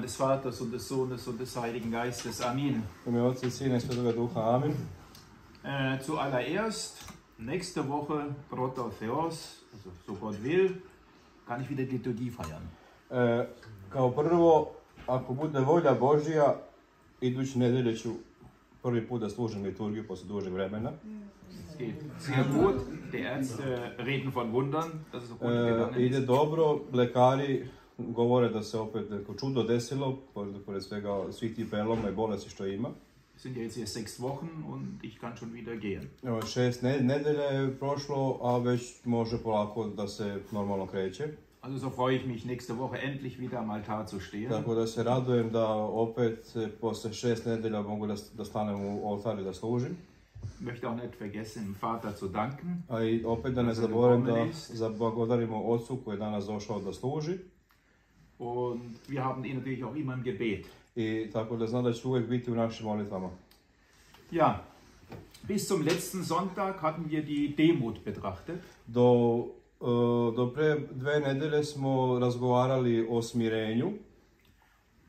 des Vaters und des Sohnes und des Heiligen Geistes. Amen. U ime Oca i Sina i Svetoga Duha. Amin. Äh, zuallererst, nächste Woche, Proto Theos, also so Gott will, kann ich wieder die Liturgie feiern. E, kao prvo, ako bude volja Božja, idući nedelje ću prvi put da služim liturgiju posle dužeg vremena. Sehr gut. Die Ärzte reden von Wundern, dass es so gut gegangen ide ist. dobro, lekari govore da se opet neko čudo desilo, pored, svega svih tih preloma i bolesti što ima. Sind ja jetzt erst sechs Wochen und ich kann schon wieder gehen. Evo, šest ne, nedelja je prošlo, a već može polako da se normalno kreće. Also so freue ich mich, nächste Woche endlich wieder am Altar zu stehen. Tako da se radujem da opet e, posle šest nedelja mogu da, da stanem u oltar i da služim. möchte auch nicht vergessen, dem Vater zu danken. A i opet da ne zaboravim da zablagodarimo Otcu koji je danas došao da služi. Und wir haben ihn natürlich auch immer im Gebet. I tako da znam da će uvijek biti u našim molitvama. Ja, bis zum letzten Sonntag hatten wir die Demut betrachtet. Do, e, do pre dve nedelje smo razgovarali o smirenju,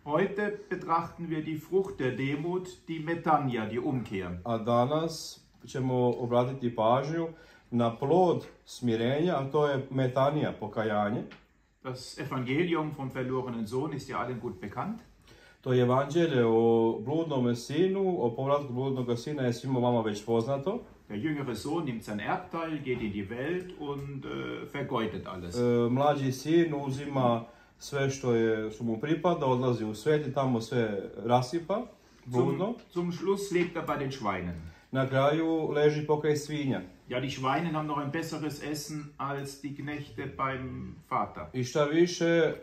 Heute betrachten wir die Frucht der Demut, die Metania, die Umkehr. a danas ćemo obratiti pažnju na plod smirenja, a to je metanija, pokajanje. Das Evangelium vom verlorenen Sohn ist ja allen gut bekannt. To je evanđelje o bludnom sinu, o povratku bludnog sina je svima vama već poznato. Der jüngere Sohn nimmt sein Erbteil, geht in die Welt und äh, vergeudet alles. E, mlađi sin uzima sve što je, što mu pripada, odlazi u svet i tamo sve rasipa, bludno. Zum, zum Schluss lebt er bei den Schweinen. Na kraju leži pokraj svinja. Ja, die Schweine haben noch ein besseres Essen als die Knechte beim Vater. I šta više, e,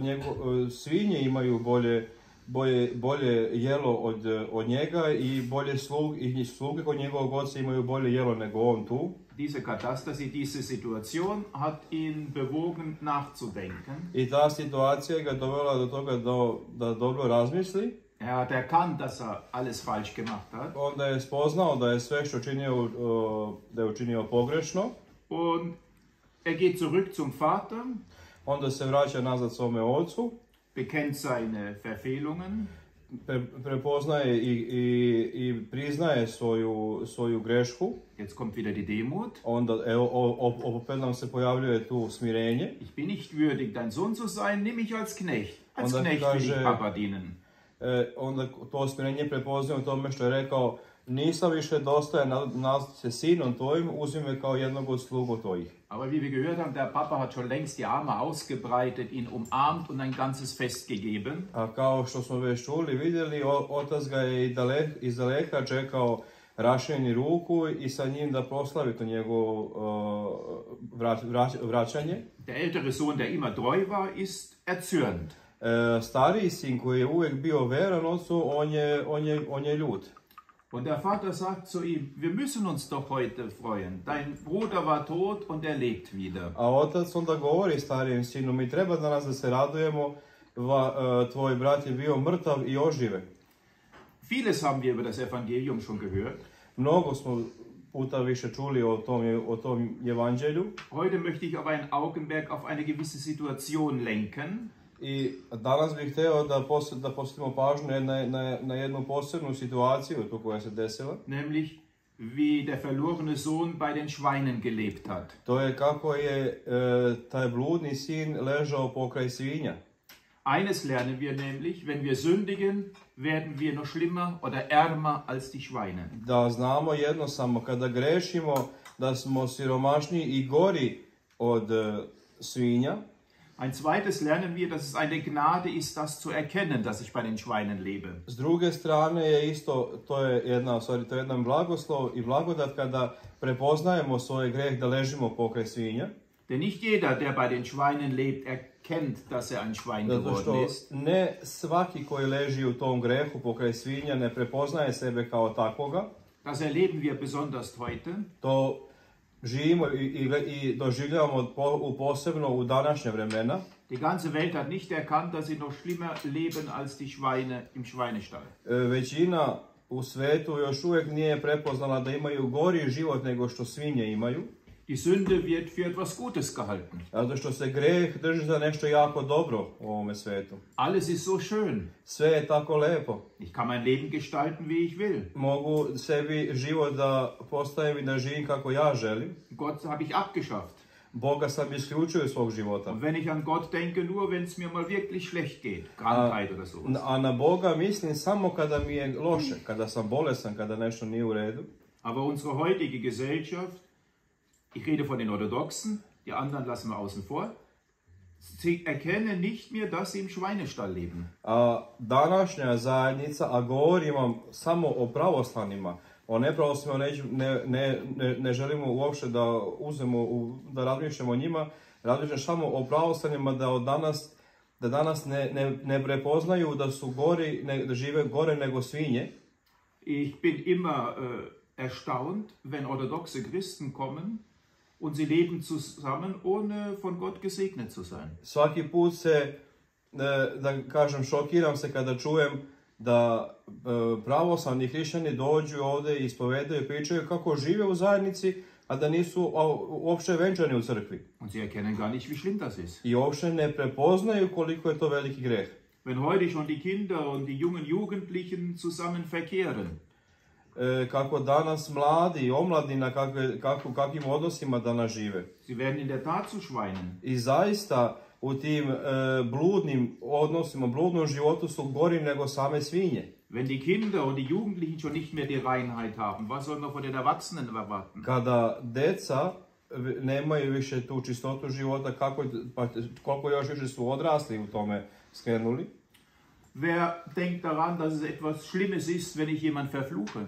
njego- e, svinje imaju bolje, bolje, bolje jelo od, od njega i bolje slug, i sluge kod njegovog oca imaju bolje jelo nego on tu. Diese Katastrophe, diese Situation hat ihn bewogen nachzudenken. I ta situacija ga dovela do toga da, da dobro razmisli. Er hat erkannt, dass er alles falsch gemacht hat Onda je spoznao da je sve što činio, e, da je učinio pogrešno. und er geht zurück zum Vater, Onda se vraća nazad svome ocu, bekennt seine Verfehlungen pre, prepoznaje i, i, i priznaje svoju, svoju grešku. Jetzt kommt wieder die Demut. Onda, evo, o- o- opet nam se pojavljuje tu smirenje. Ich bin nicht würdig, dein Sohn zu sein, nimm mich als Knecht. Als dann Knecht will ich kaže- Papa dienen. E, onda to smirenje prepoznaje u tome što je rekao nisam više dostajan na, nazvati se sinom tvojim, uzmi me kao jednog od slugu tvojih. Aber wie wir gehört haben, der Papa hat schon längst die Arme ausgebreitet, ihn umarmt und ein ganzes Fest gegeben. A kao što smo već čuli, vidjeli, otac ga je iz daleka čekao rašeni ruku i sa njim da proslavi to njegovo uh, vrać, vrać- vraćanje. Der ältere Sohn, der immer treu war, ist erzürnt. E, stariji sin koji je uvijek bio veran ocu, on je, on je, on je ljut. Und der Vater sagt zu ihm, wir müssen uns doch heute freuen. Dein Bruder war tot und er lebt wieder. A otac onda govori starijem sinu, mi treba danas da se radujemo, va, e, tvoj brat je bio mrtav i ožive. Vieles haben wir über das Evangelium schon gehört. Mnogo smo puta više čuli o tom, o tom evanđelju Heute möchte ich aber ein Augenmerk auf eine gewisse Situation lenken. I danas bih hteo da, pos, da posvetimo pažnju na, na, na jednu posebnu situaciju tu koja se desila. nämlich wie der verlorene Sohn bei den Schweinen gelebt hat. To je kako je e, taj bludni sin ležao pokraj svinja. Eines lernen wir nämlich, wenn wir sündigen, werden wir noch schlimmer oder ärmer als die Schweine. Da znamo jedno samo, kada grešimo, da smo siromašniji i gori od e, svinja. Ein zweites lernen wir, dass es eine Gnade ist, das zu erkennen, dass ich bei den Schweinen lebe. S druge strane je isto, to je jedna, sorry, to je jedan blagoslov i blagodat kada prepoznajemo svoj greh da ležimo pokraj svinja. Denn nicht jeder, der bei den Schweinen lebt, erkennt, dass er ein Schwein geworden što ist. ne svaki koji leži u tom grehu pokraj svinja ne prepoznaje sebe kao takvoga. Das erleben wir besonders heute. To živimo i, i, i doživljavamo po, u posebno u današnje vremena. Die ganze Welt hat nicht erkannt, dass sie noch schlimmer leben als die Schweine im Schweinestall. E, Većina u svetu još uvijek nije prepoznala da imaju gori život nego što svinje imaju. Die Sünde wird für etwas Gutes gehalten. Zato što se greh drži za nešto jako dobro u ovome svetu. Alles ist so schön. Sve je tako lepo. Ich kann mein Leben gestalten, wie ich will. Mogu sebi život da postavim da živim kako ja želim. Gott habe ich abgeschafft. Boga sam isključio iz svog života. Und wenn ich an Gott denke, nur wenn es mir mal wirklich schlecht geht, Krankheit oder so. A na Boga mislim samo kada mi je loše, kada sam bolesan, kada nešto nije u redu. Aber unsere heutige Gesellschaft, ich rede von den Orthodoxen, die anderen lassen wir außen vor, sie erkennen nicht mehr, dass sie im Schweinestall leben. A današnja zajednica, a govorimo samo o pravoslavnima, o nepravoslavima neću- ne, ne, ne, ne želimo uopšte da uzmemo, u- da razmišljamo o njima, razmišljamo samo o pravoslavnima da od danas da danas ne, ne, ne prepoznaju da su gori, ne, da žive gore nego svinje. Ich bin immer äh, erstaunt, wenn orthodoxe Christen kommen und sie leben zusammen, ohne von Gott gesegnet zu sein. Svaki put se, e, da kažem, šokiram se kada čujem da e, pravoslavni hrišćani dođu ovde i ispovedaju i pričaju kako žive u zajednici, a da nisu uopšte venčani u crkvi. Und sie erkennen gar nicht, wie schlimm das ist. I uopšte ne prepoznaju koliko je to veliki greh. Wenn heute schon die Kinder und die jungen Jugendlichen zusammen verkehren, E, kako danas mladi i omladina, kakve, kako, kakvim odnosima danas žive. I zaista u tim e, bludnim odnosima, bludnom životu su gori nego same svinje. Wenn die Kinder und die Jugendlichen schon nicht mehr die Reinheit haben, was soll man von den Erwachsenen erwarten? Kada deca nemaju više tu čistotu života, kako, pa koliko još više su odrasli u tome skrenuli. Wer denkt daran, dass es etwas Schlimmes ist, wenn ich jemand verfluche?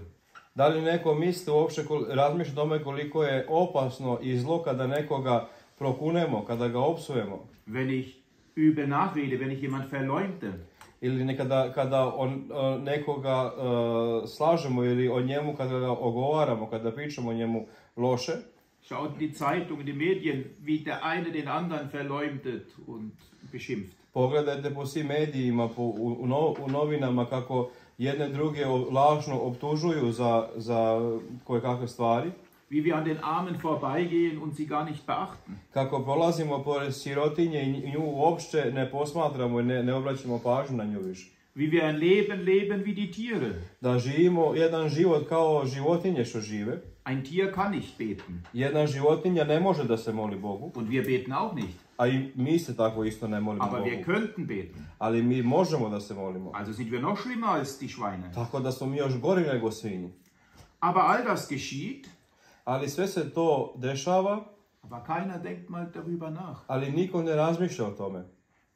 Da li neko misli kol- razmišlja o tome koliko je opasno i zlo kada nekoga prokunemo, kada ga opsujemo? Wenn ich übel nachrede, wenn ich jemand verleumde? Ili nekada, kada on, e, nekoga e, slažemo ili o njemu kada ga ogovaramo, kada pričamo o njemu loše, Schaut die Zeitung, die Medien, wie der eine den anderen verleumdet und beschimpft. Pogledajte po svim medijima, po, u, u novinama kako jedne druge lažno optužuju za, za koje kakve stvari. Wie wir an den Armen vorbeigehen und sie gar nicht beachten. Kako prolazimo pored sirotinje i nju uopšte ne posmatramo i ne, ne obraćamo pažnju na nju više. Wie wir ein Leben leben wie die Tiere. Da živimo jedan život kao životinje što žive. Ein Tier kann nicht beten. Jedna životinja ne može da se moli Bogu, Und wir beten auch nicht. A i mi se tako isto ne molimo Aber wir Bogu. könnten beten. Ali mi možemo da se molimo. Also sind wir noch schlimmer als die Schweine. Tako da smo mi još gori nego svinji. Aber all das geschieht, Ali sve se to dešava, aber keiner denkt mal darüber nach. ali niko ne razmišlja o tome.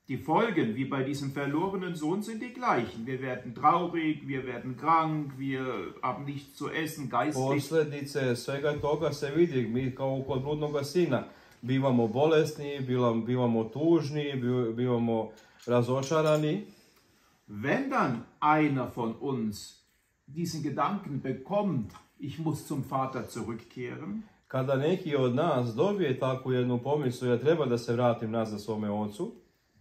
Die Folgen, wie bei diesem verlorenen Sohn, sind die gleichen. Wir werden traurig, wir werden krank, wir haben nichts zu essen, geistlich. Posljedice svega toga se vidi, mi kao kod bludnog sina bivamo bolesni, bivam- bivamo tužni, bi- bivamo razočarani. Wenn dann einer von uns diesen Gedanken bekommt, ich muss zum Vater zurückkehren, Kada neki od nas dobije takvu jednu pomislu, ja treba da se vratim nazad svome ocu,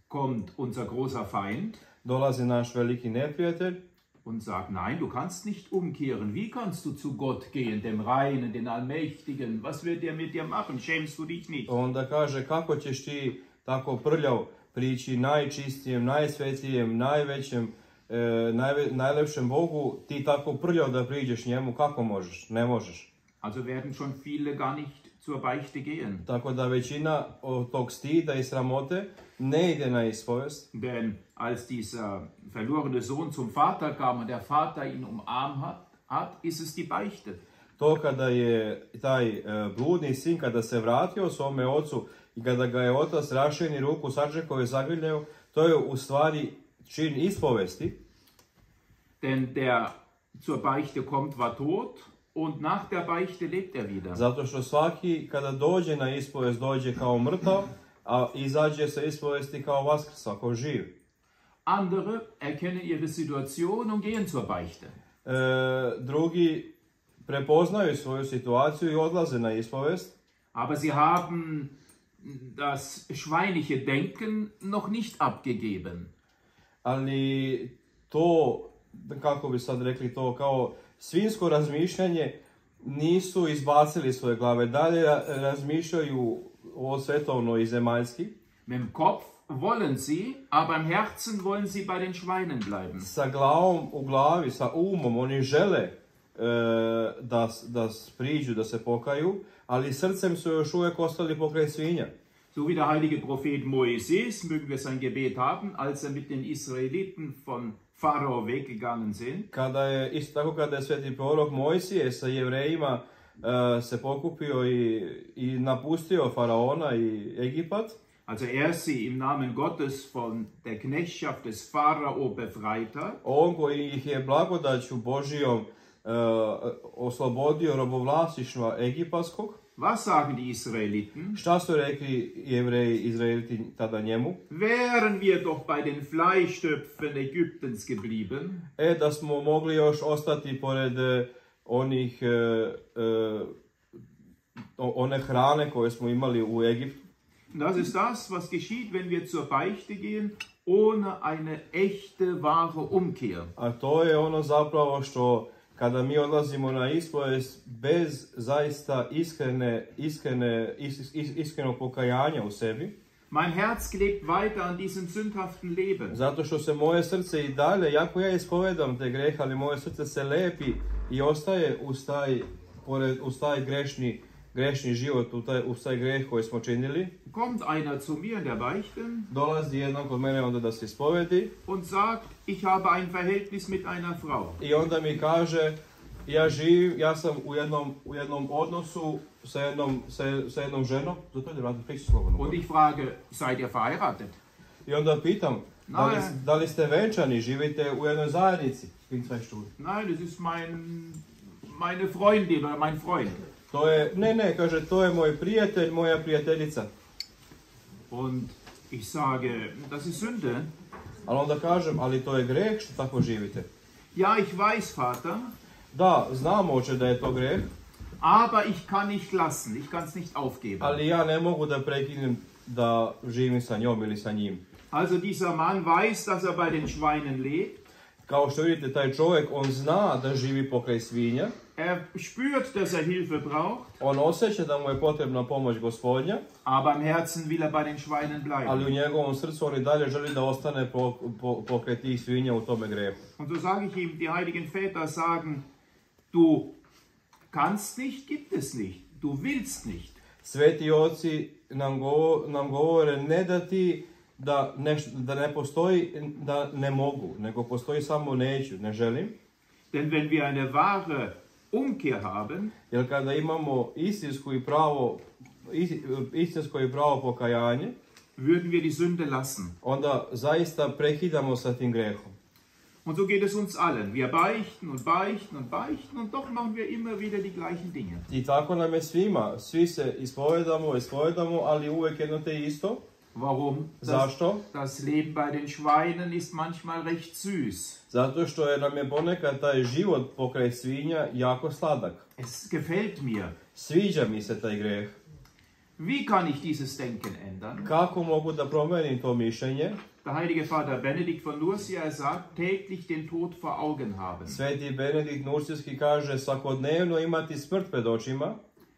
kommt unser großer Feind dolazi naš veliki neprijatelj und sagt, nein, du kannst nicht umkehren. Wie kannst du zu Gott gehen, dem Reinen, den Allmächtigen? Was wird der mit dir machen? Schämst du dich nicht? onda kaže kako ćeš ti tako prljav prići najčistijem, najsvetijem, najvećem, e, najve, najlepšem Bogu, ti tako prljav da priđeš njemu, kako možeš? Ne možeš. Also werden schon viele gar nicht zur Beichte gehen. Tako da većina tog stida i sramote ne ide na ispovest, Denn als dieser verlorene Sohn zum Vater kam und der Vater ihn umarmt hat, hat ist es die Beichte. To kada je taj bludni sin, kada se vratio svome ocu i kada ga je otac rašeni ruku sačekao i zagrljao, to je u stvari čin ispovesti, Denn der zur Beichte kommt, war tot und nach der Beichte lebt er wieder. zato što svaki kada dođe na ispovest dođe kao mrtav, a izađe sa ispovesti kao vaskrsa, kao živ. Andere erkennen ihre Situation und gehen zur Beichte. E, drugi prepoznaju svoju situaciju i odlaze na ispovest, Aber sie haben das schweinliche Denken noch nicht abgegeben. ali to, kako bi sad rekli to, kao svinsko razmišljanje nisu izbacili svoje glave, dalje ra- razmišljaju o svetovno i zemaljski. Mit dem Kopf wollen sie, aber im Herzen wollen sie bei den Schweinen bleiben. Sa glavom u glavi, sa umom, oni žele e, da, da priđu, da se pokaju, ali srcem su još uvijek ostali pokraj svinja. So wie der heilige Prophet Moises, mögen wir sein Gebet haben, als er mit den Israeliten von Pharao weggegangen sind. Kada je, isto tako kada je sveti prorok Mojsije sa jevrejima e, se pokupio i, i napustio faraona i Egipat, Also er sie im Namen Gottes von der Knechtschaft des Pharao befreit hat. on koji ih je blagodaću Božijom e, oslobodio robovlasištva egipatskog, Was sagen die Israeliten? šta su rekli jevreji, izraeliti tada njemu? Wären wir doch bei den Fleischtöpfen Ägyptens geblieben, E, da smo mogli još ostati pored e, onih, e, e, one hrane koje smo imali u Egiptu. das ist das, was geschieht, wenn wir zur Beichte gehen, ohne eine echte, wahre Umkehr. A to je ono zapravo što kada mi odlazimo na ispovest bez zaista iskrene, iskrene, is, is- iskrenog pokajanja u sebi, Mein Herz klebt weiter an diesem sündhaften Leben. zato što se moje srce i dalje, jako ja ispovedam te grehe, ali moje srce se lepi i ostaje uz taj, pored, uz taj grešni, grešni život, u taj, uz taj greh koji smo činili. Kommt einer zu mir in der Beichte Dolazi jednom kod mene onda da se ispovedi und sagt, ich habe ein Verhältnis mit einer Frau. i onda mi kaže ja živim, ja sam u jednom, u jednom odnosu sa jednom, sa, sa jednom ženom, zato je radno priča slobodno. Und ich frage, seid ihr verheiratet? I onda pitam, da li, da li ste venčani, živite u jednoj zajednici? Bin zwei. Nein, das ist mein, meine Freundin oder mein Freund. To je, ne, ne, kaže, to je moj prijatelj, moja prijateljica. Und ich sage, das ist Sünde. Ali onda kažem, ali to je greh što tako živite. Ja, ich weiß, Vater, Da, znam oče da je to greh, aber ich kann nicht lassen, ich kann es nicht aufgeben. ali ja ne mogu da prekinem da živim sa njom ili sa njim. Also dieser Mann weiß, dass er bei den Schweinen lebt. Kao što vidite, taj čovjek, on zna da živi pokraj svinja, Er spürt, dass er Hilfe braucht, on osjeća da mu je potrebna pomoć gospodnja, aber im Herzen will er bei den Schweinen ali bleiben. u njegovom srcu on i dalje želi da ostane po, po, pokraj tih svinja u tome grehu. Und so sage ich ihm, die heiligen Väter sagen, du kannst nicht, gibt es nicht. Du willst nicht. Sveti oci nam, govo- nam govore ne da ti da, neš, da ne postoji da ne mogu, nego postoji samo neću, ne želim. Denn wenn wir eine wahre Umkehr haben, Jer kada imamo istinsku i pravo, is- istinsko i pravo pokajanje, würden wir die Sünde lassen. onda zaista prekidamo sa tim grehom. Und so geht es uns allen. Wir beichten und beichten und beichten und doch machen wir immer wieder die gleichen Dinge. I tako nam je svima, svi se ispovedamo, ispovedamo, ali uvijek jedno te isto. Warum? Das, das Leben bei den Schweinen ist manchmal recht süß. Zato što je nam je ponekad taj život pokraj svinja jako sladak. Es gefällt mir. Sviđa mi se taj greh. Wie kann ich dieses Denken ändern? Kako mogu da promenim to mišljenje? Der heilige Vater Benedikt von Nursia sagt, täglich den Tod vor Augen haben. Sveti Benedikt Nursijski kaže svakodnevno imati smrt pred očima.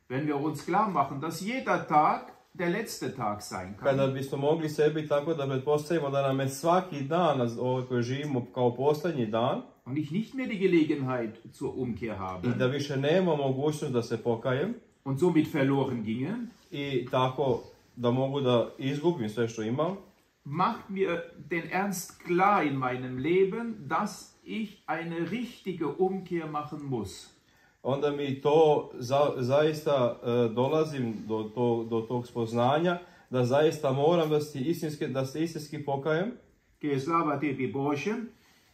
Wenn wir uns klar machen, dass jeder Tag der letzte Tag sein Kada kann, bismo mogli sebi tako da pretpostavimo da nam je svaki dan koji živimo kao posljednji dan und ich nicht mehr die Gelegenheit zur Umkehr i habe da više nema mogućnost da se pokajem. Und somit verloren ginge, i tako da mogu da izgubim sve što imam, macht mir den Ernst klar in meinem Leben, dass ich eine richtige Umkehr machen muss. Onda mi to za, zaista e, dolazim do, to, do tog spoznanja da zaista moram da se istinski, da se istinski pokajem Geslava Debi Borchen,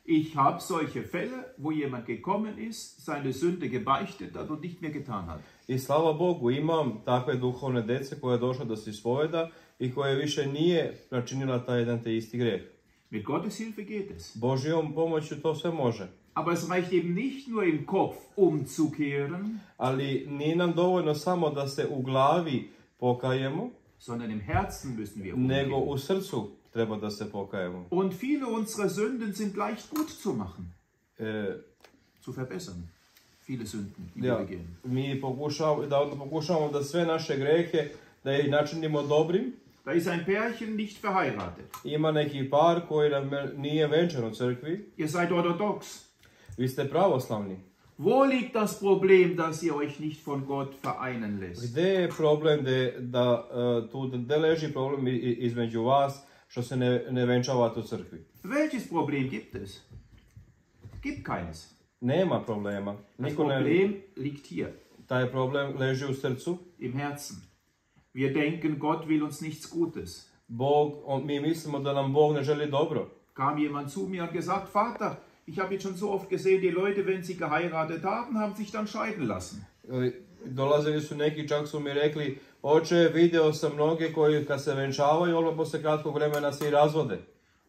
ich habe solche Fälle, wo jemand gekommen ist, seine Sünde gebeichtet hat und nicht mehr getan hat. I slava Bogu, imam takve duhovne dece koja je došla da se ispoveda i koja više nije načinila taj jedan te isti greh. Mit Gottes Hilfe geht es. Božijom pomoću to sve može. Aber es reicht eben nicht nur im Kopf umzukehren, Ali nije nam dovoljno samo da se u glavi pokajemo, sondern im Herzen müssen wir nego umkehren. u srcu treba da se pokajemo. Und viele unserer Sünden sind leicht gut zu machen, E, zu verbessern. viele Sünden, die Ja, wir begehen. mi pokušavamo da, onda pokušavamo da sve naše grehe da ih načinimo dobrim. Da ist ein Pärchen nicht verheiratet. Ima neki par koji nam nije venčan u crkvi. Ihr seid orthodox. Vi ste pravoslavni. Wo liegt das Problem, dass ihr euch nicht von Gott vereinen lässt? Gde je problem de, da e, tu, gde leži problem između vas što se ne, ne venčavate u crkvi? Welches Problem gibt es? Gibt keines. Nema problema. Das Niko ne, Problem liegt hier, taj problem leži u srcu. im Herzen. Wir denken, Gott will uns nichts Gutes. Bog, on, mi mislimo da nam Bog ne želi dobro. Kam jemand zu mir und gesagt, Vater, ich habe jetzt schon so oft gesehen, die Leute, wenn sie geheiratet haben, haben sich dann scheiden lassen. Dolazili su neki, čak su mi rekli, oče, video sam mnoge koji kad se venčavaju, ono posle kratkog vremena se i razvode.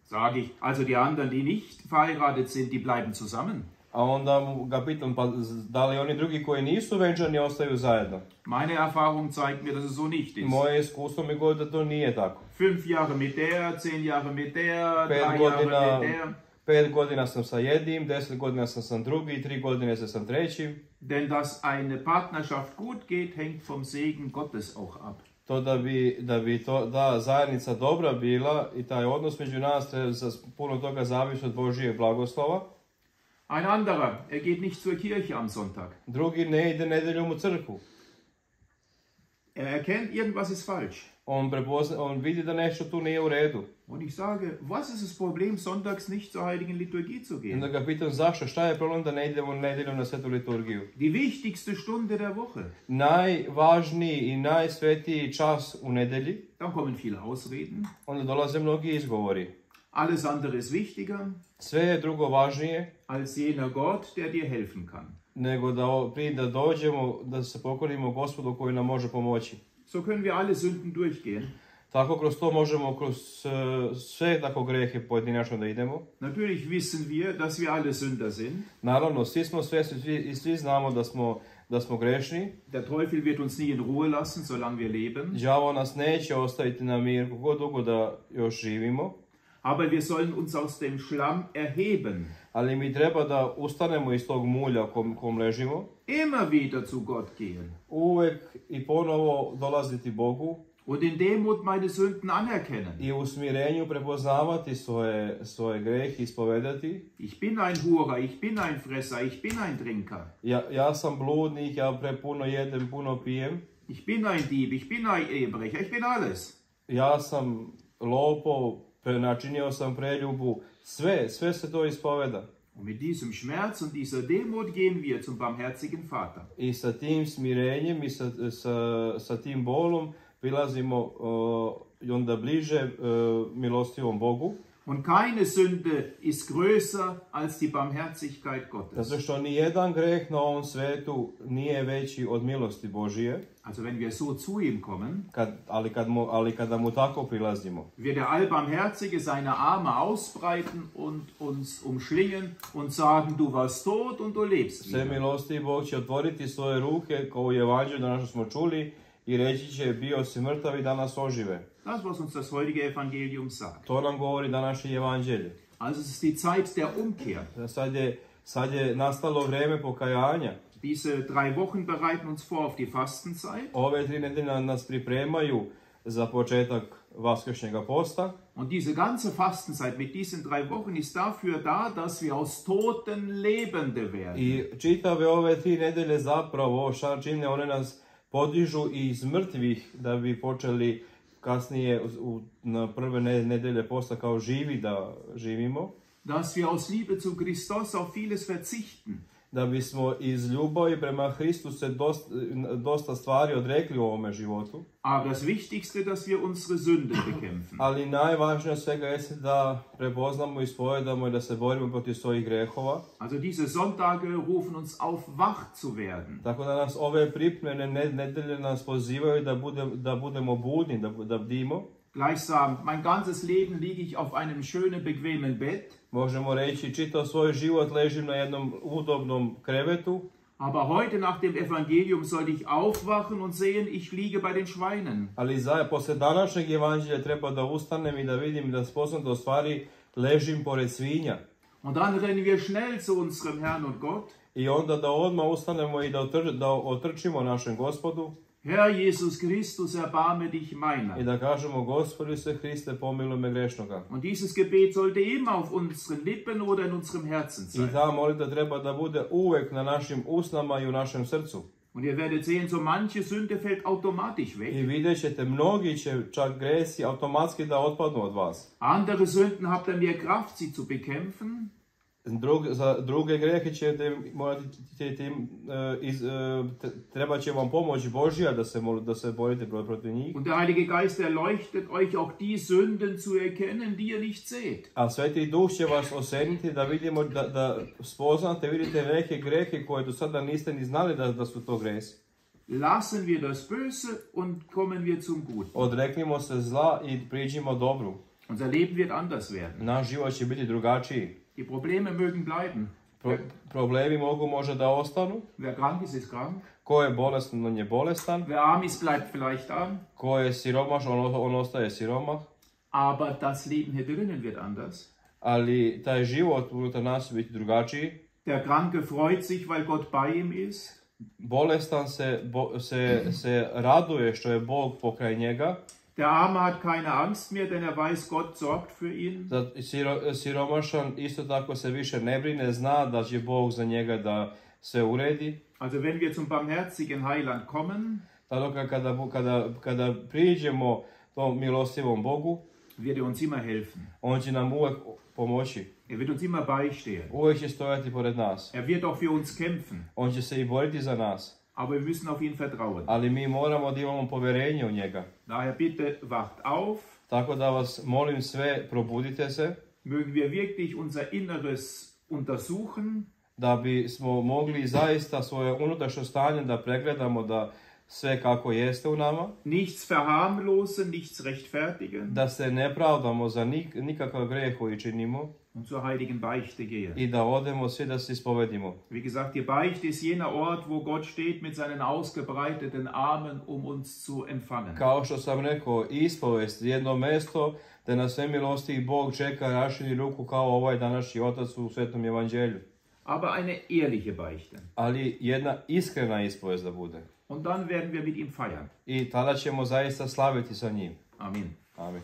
Sage ich, also die anderen, die nicht verheiratet sind, die bleiben zusammen. A onda ga pitam, pa da li oni drugi koji nisu venčani ostaju zajedno? Meine Erfahrung zeigt mir, dass es so nicht ist. Moje iskustvo mi govori da to nije tako. Fünf Jahre mit der, zehn Jahre mit der, Pet drei Jahre mit der. Pet godina sam sa jednim, deset godina sam sa drugi, tri godine sa sam trećim. Denn dass eine Partnerschaft gut geht, hängt vom Segen Gottes auch ab. To da bi, da bi to, da zajednica dobra bila i taj odnos među nas treba puno toga zavisi od Božijeg blagoslova. Ein anderer, er geht nicht zur Kirche am Sonntag. Drugi ne ide nedeljom u crkvu. Er erkennt, irgendwas ist falsch. On, prepozna, on vidi da nešto tu nije u redu. Und ich sage, was ist das Problem, sonntags nicht zur heiligen Liturgie zu onda gehen? ga pitam zašto, šta je problem da ne idemo nedeljom na svetu liturgiju? Die wichtigste Stunde der Woche. Najvažniji i najsvetiji čas u nedelji, Dann kommen viele Ausreden. onda dolaze mnogi izgovori. Alles andere ist wichtiger Sve je drugo važnije als jener Gott, der dir helfen kann. nego da prije da dođemo, da se pokorimo gospodu koji nam može pomoći. So können wir alle Sünden durchgehen. Tako kroz to možemo kroz e, sve tako grehe pojedinačno da idemo. Natürlich wissen wir, dass wir alle Sünder sind. Naravno, svi smo svjesni svi, i svi znamo da smo, da smo grešni. Der Teufel wird uns nie in Ruhe lassen, solange wir leben. Đavo nas neće ostaviti na mir koliko dugo da još živimo. Aber wir sollen uns aus dem Schlamm erheben. Ali mi treba da ustanemo iz tog mulja kom, kom ležimo. Immer wieder zu Gott gehen. Uvek i ponovo dolaziti Bogu Und in Demut meine Sünden anerkennen. i u smirenju prepoznavati svoje, svoje grehe, ispovedati. Ich bin ein Hurer, ich bin ein Fresser, ich bin ein Trinker. Ja, ja sam bludnik, ja prepuno jedem, puno pijem. Ich bin ein Dieb, ich bin ein Ehebrecher, ich bin alles. Ja sam lopov, prenačinio sam preljubu. Sve, sve se to ispoveda. Und mit diesem Schmerz und dieser Demut gehen wir zum barmherzigen Vater. I sa tim smirenjem i sa, sa, sa tim bolom prilazimo uh, i onda bliže uh, milostivom Bogu. Und keine Sünde ist größer als die Barmherzigkeit Gottes. Zato što ni jedan greh na ovom svetu nije veći od milosti Božije, Also wenn wir so zu ihm kommen, kad, ali, kad mu, ali kada mu tako prilazimo. wird der Allbarmherzige seine Arme ausbreiten und uns umschlingen und sagen, du warst tot und du lebst Sve wieder. milosti Bog će otvoriti svoje ruke, kao u evanđelju danas što smo čuli, i reći će bio si mrtav i danas ožive. Das, was uns das heutige Evangelium sagt. To nam govori današnje evanđelje. Also es ist die Zeit der Umkehr. Sad je, sad je nastalo vreme pokajanja. Diese drei Wochen bereiten uns vor auf die Fastenzeit. Ove tri nedelje nas pripremaju za početak vaskršnjega posta. Und diese ganze Fastenzeit mit diesen drei Wochen ist dafür da, dass wir aus Toten Lebende werden. I čitave ove tri nedelje zapravo šta čine, one nas podižu i iz mrtvih da bi počeli kasnije u, na prve ne- nedelje posta kao živi da živimo. Dass wir aus Liebe zu Christus auf vieles verzichten. Da bismo iz ljubavi prema Hristu se dosta, dosta stvari odrekli u ovome životu. Aber das Wichtigste, dass wir unsere Sünde bekämpfen. Ali najvažnije od svega jeste da prepoznamo i spovedamo i da se borimo protiv svojih grehova. Also diese Sonntage rufen uns auf, wach zu werden. Tako da nas ove pripremne ne- nedelje nas pozivaju da, budem, da budemo budni, da, da bdimo. Gleichsam, mein ganzes Leben liege ich auf einem schönen, bequemen Bett. Možemo reći, čitav svoj život ležim na jednom udobnom krevetu, Aber heute nach dem Evangelium soll ich aufwachen und sehen, ich liege bei den Schweinen. ali za, posle današnjeg evanđelja treba da ustanem i da vidim da spoznam da stvari ležim pored svinja. Und dann rennen wir schnell zu unserem Herrn und Gott. I onda da odmah ustanemo i da, otrč- da otrčimo našem gospodu Herr Jesus Christus, erbarme dich i meiner. da kažemo Gospodi se Hriste pomiluj me grešnoga. Und dieses Gebet sollte immer auf unseren Lippen oder in unserem Herzen I sein. ta molitva treba da bude uvek na našim usnama i u našem srcu. Und ihr werdet sehen, so manche Sünde fällt automatisch weg. I vidjet ćete, mnogi će čak gresi automatski da otpadnu od vas. Andere Sünden habt ihr mehr Kraft, sie zu bekämpfen. Drug, za druge grehe ćete morati te- tim, e, iz, e, te- treba će vam pomoć Božja da se, da se borite pro- protiv njih. Und der Heilige Geist erleuchtet euch auch die Sünden zu erkennen, die ihr nicht seht. A Sveti Duh će vas oseniti da vidimo, da, da spoznate, vidite neke grehe koje do sada niste ni znali da, da su to gresi. Lassen wir das Böse und kommen wir zum Guten. Odreknimo se zla i priđimo dobru. Unser Leben wird anders werden. Naš život će biti drugačiji. Die Probleme mögen bleiben. Pro- problemi mogu možda da ostanu. Wer krank ist, ist krank. Ko je bolestan, on je bolestan. Wer arm ist, bleibt vielleicht arm. Ko je siromaš, on, on ostaje siromah. Aber das Leben hier drinnen wird anders. Ali taj život unutar nas biti drugačiji. Der Kranke freut sich, weil Gott bei ihm ist. Bolestan se, bo- se, se raduje što je Bog pokraj njega. Der Arme hat keine Angst mehr, denn er weiß, Gott sorgt für ihn. Da siro, siromašan isto tako se više ne brine, zna da će Bog za njega da se uredi. Also wenn wir zum barmherzigen Heiland kommen, Tako da kada, bu- kada, kada priđemo tom milostivom Bogu, wird er uns immer helfen. On će nam uvek pomoći. Er wird uns immer beistehen. Uvek će stojati pored nas. Er wird auch für uns kämpfen. On će se i boriti za nas. Aber wir müssen auf ihn vertrauen. Ali mi moramo da imamo poverenje u njega. Daher bitte wacht auf. Tako da vas molim sve, probudite se, Mögen wir wirklich unser Inneres untersuchen, da bismo mogli zaista svoje unutrašnje stanje da pregledamo da sve kako jeste u nama, nichts verharmlosen, nichts rechtfertigen da se ne pravdamo za nik, nikakav greh koji činimo und zur heiligen Beichte gehen. i da odemo svi da se ispovedimo. Wie gesagt, die Beichte ist jener Ort, wo Gott steht mit seinen ausgebreiteten Armen, um uns zu empfangen. Kao što sam rekao, ispovest, jedno mesto da na sve milosti Bog čeka raširi ruku kao ovaj današnji otac u Svetom Evanđelju. Aber eine ehrliche Beichte. Ali jedna iskrena ispovest da bude. Und dann werden wir mit ihm feiern. I tada ćemo zaista slaviti sa njim. Amen. Amin.